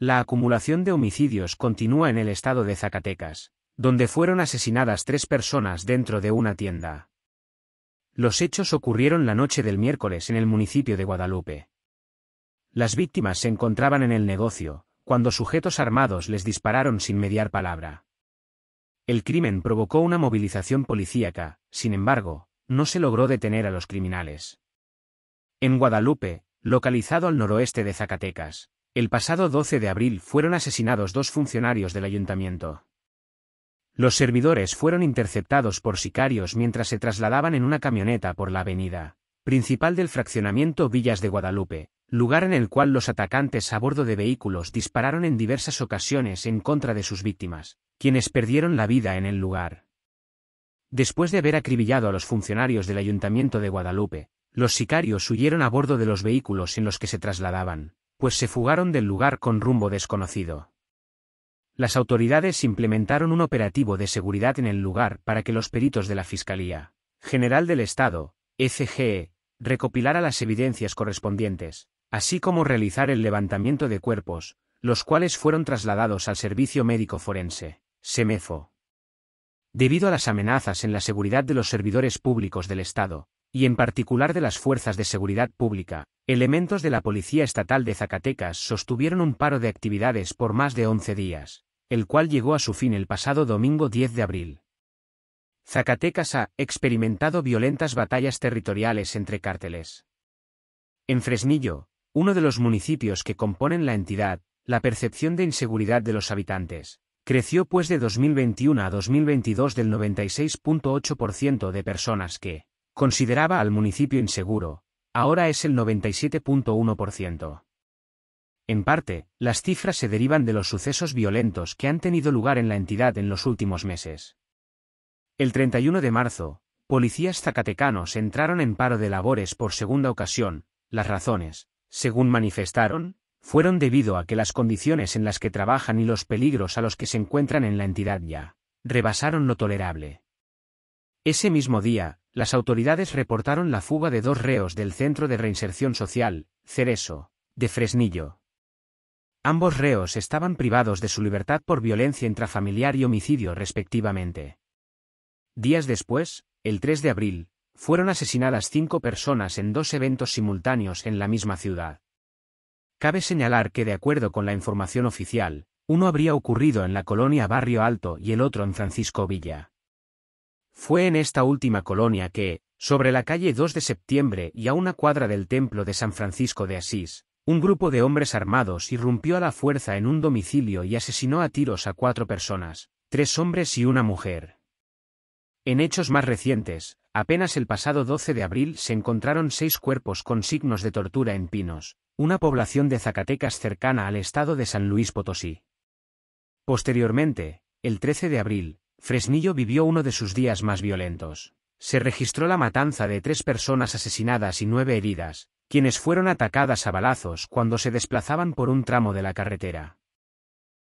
La acumulación de homicidios continúa en el estado de Zacatecas, donde fueron asesinadas tres personas dentro de una tienda. Los hechos ocurrieron la noche del miércoles en el municipio de Guadalupe. Las víctimas se encontraban en el negocio, cuando sujetos armados les dispararon sin mediar palabra. El crimen provocó una movilización policíaca, sin embargo, no se logró detener a los criminales. En Guadalupe, localizado al noroeste de Zacatecas, el pasado 12 de abril fueron asesinados dos funcionarios del ayuntamiento. Los servidores fueron interceptados por sicarios mientras se trasladaban en una camioneta por la avenida principal del fraccionamiento Villas de Guadalupe, lugar en el cual los atacantes a bordo de vehículos dispararon en diversas ocasiones en contra de sus víctimas, quienes perdieron la vida en el lugar. Después de haber acribillado a los funcionarios del ayuntamiento de Guadalupe, los sicarios huyeron a bordo de los vehículos en los que se trasladaban, pues se fugaron del lugar con rumbo desconocido. Las autoridades implementaron un operativo de seguridad en el lugar para que los peritos de la Fiscalía General del Estado, FGE, recopilara las evidencias correspondientes, así como realizar el levantamiento de cuerpos, los cuales fueron trasladados al Servicio Médico Forense, SEMEFO. Debido a las amenazas en la seguridad de los servidores públicos del Estado, y en particular de las fuerzas de seguridad pública, elementos de la Policía Estatal de Zacatecas sostuvieron un paro de actividades por más de 11 días, el cual llegó a su fin el pasado domingo 10 de abril. Zacatecas ha experimentado violentas batallas territoriales entre cárteles. En Fresnillo, uno de los municipios que componen la entidad, la percepción de inseguridad de los habitantes, creció pues de 2021 a 2022 del 96.8% de personas que, consideraba al municipio inseguro, ahora es el 97.1%. En parte, las cifras se derivan de los sucesos violentos que han tenido lugar en la entidad en los últimos meses. El 31 de marzo, policías zacatecanos entraron en paro de labores por segunda ocasión, las razones, según manifestaron, fueron debido a que las condiciones en las que trabajan y los peligros a los que se encuentran en la entidad ya rebasaron lo tolerable. Ese mismo día, las autoridades reportaron la fuga de dos reos del Centro de Reinserción Social, Cereso, de Fresnillo. Ambos reos estaban privados de su libertad por violencia intrafamiliar y homicidio respectivamente. Días después, el 3 de abril, fueron asesinadas cinco personas en dos eventos simultáneos en la misma ciudad. Cabe señalar que de acuerdo con la información oficial, uno habría ocurrido en la colonia Barrio Alto y el otro en Francisco Villa. Fue en esta última colonia que, sobre la calle 2 de septiembre y a una cuadra del templo de San Francisco de Asís, un grupo de hombres armados irrumpió a la fuerza en un domicilio y asesinó a tiros a cuatro personas, tres hombres y una mujer. En hechos más recientes, apenas el pasado 12 de abril se encontraron seis cuerpos con signos de tortura en Pinos, una población de Zacatecas cercana al estado de San Luis Potosí. Posteriormente, el 13 de abril, Fresnillo vivió uno de sus días más violentos. Se registró la matanza de tres personas asesinadas y nueve heridas, quienes fueron atacadas a balazos cuando se desplazaban por un tramo de la carretera.